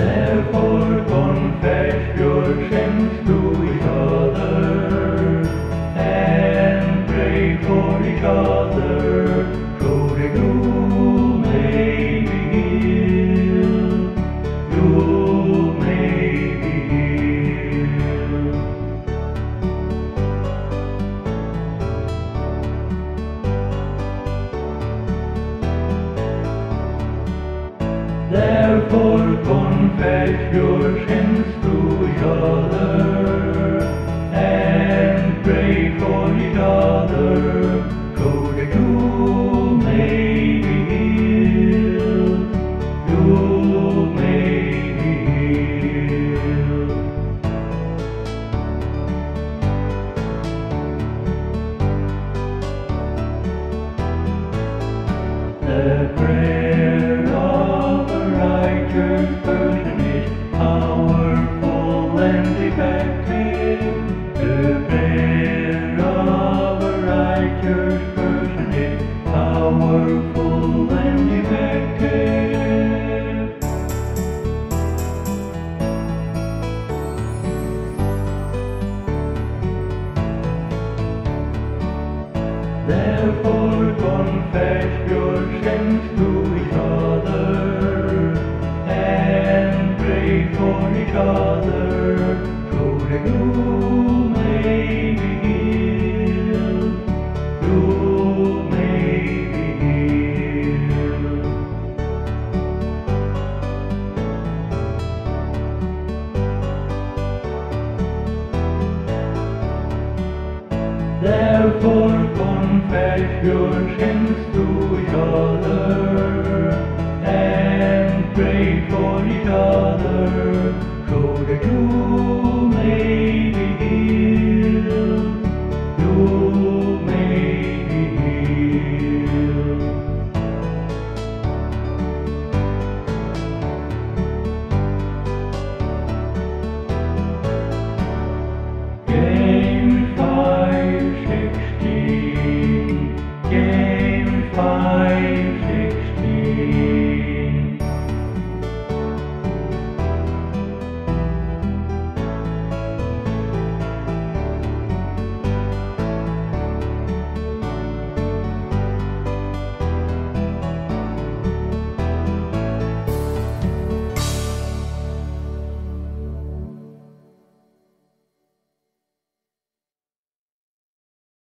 Therefore confess your sins to each other and pray for each other so that you may be healed. You may be healed. Therefore confess your sins to each other Therefore confess your sins to Therefore confess your sins to each other and pray for each other. So that you